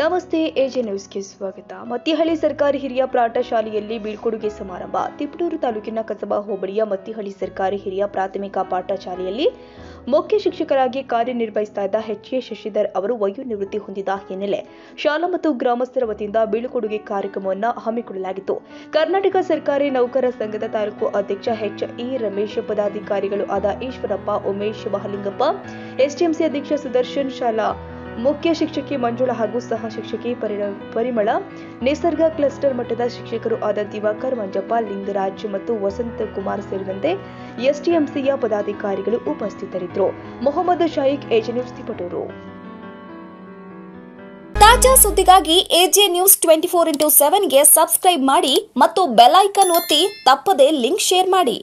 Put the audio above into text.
ನಮಸ್ತೆ, ಎಜೆ ನ್ಯೂಸ್ಗೆ ಸ್ವಾಗತ. ಮತ್ತಿಹಳ್ಳಿ ಸರ್ಕಾರಿ ಹಿರಿಯ ಪ್ರಾಟ ಬೀಳ್ಕೊಡುಗೆ ಸಮಾರಂಭ. ತಿಪಟೂರು ತಾಲೂಕಿನ ಕಸಬಾ ಹೋಬಳಿಯ ಮತ್ತಿಹಳ್ಳಿ ಸರ್ಕಾರಿ ಹಿರಿಯ ಪ್ರಾಥಮಿಕ ಪಾಠ ಶಾಲೆಯಲ್ಲಿ ಮುಖ್ಯ ಶಿಕ್ಷಕರಾಗಿ ಕಾರ್ಯನಿರ್ವಹಿಸ್ತಾ ಇದ್ದ ಎಚ್ ಎ ಶಶಿಧರ್ ಅವರು ವಯೋನಿವೃತ್ತಿ ಹೊಂದಿದ ಹಿನ್ನೆಲೆ ಶಾಲಾ ಮತ್ತು ಗ್ರಾಮಸ್ಥರ ವತಿಯಿಂದ ಬೀಳ್ಕೊಡುಗೆ ಕಾರ್ಯಕ್ರಮವನ್ನು ಹಮ್ಮಿಕೊಳ್ಳಲಾಗಿತ್ತು. ಕರ್ನಾಟಕ ಸರ್ಕಾರಿ ನೌಕರ ಸಂಘದ ತಾಲೂಕು ಅಧ್ಯಕ್ಷ ಎಚ್ ಇ ರಮೇಶ್, ಪದಾಧಿಕಾರಿಗಳು ಆದ ಈಶ್ವರಪ್ಪ, ಉಮೇಶ್ ಮಹಲಿಂಗಪ್ಪ ಎಸ್ಟಿಎಂಸಿ ಅಧ್ಯಕ್ಷ ಸುದರ್ಶನ್, ಶಾಲಾ ಮುಖ್ಯ ಶಿಕ್ಷಕಿ ಮಂಜುಳ ಹಾಗೂ ಸಹ ಶಿಕ್ಷಕಿ ಪರಿಮಳ. ನಿಸರ್ಗ ಕ್ಲಸ್ಟರ್ ಮಟ್ಟದ ಶಿಕ್ಷಕರು ಆದ ದಿವಾಕರ್ ಮಂಜಪ್ಪ, ಲಿಂಗರಾಜ್ ಮತ್ತು ವಸಂತ ಕುಮಾರ್ ಸೇರಿದಂತೆ ಎಸ್ಟಿಎಂಸಿಯ ಪದಾಧಿಕಾರಿಗಳು ಉಪಸ್ಥಿತರಿದ್ದರು. Mohammed Shayik AJ news, Tiptur. ತಾಜಾ ಸುದ್ದಿಗಾಗಿ AJ news twenty four into ಸೆವೆನ್ಗೆ subscribe ಮಾಡಿ ಮತ್ತು ಬೆಲ್ ಐಕಾನ್ ಒತ್ತಿ ತಪ್ಪದೇ ಲಿಂಕ್ ಶೇರ್ ಮಾಡಿ.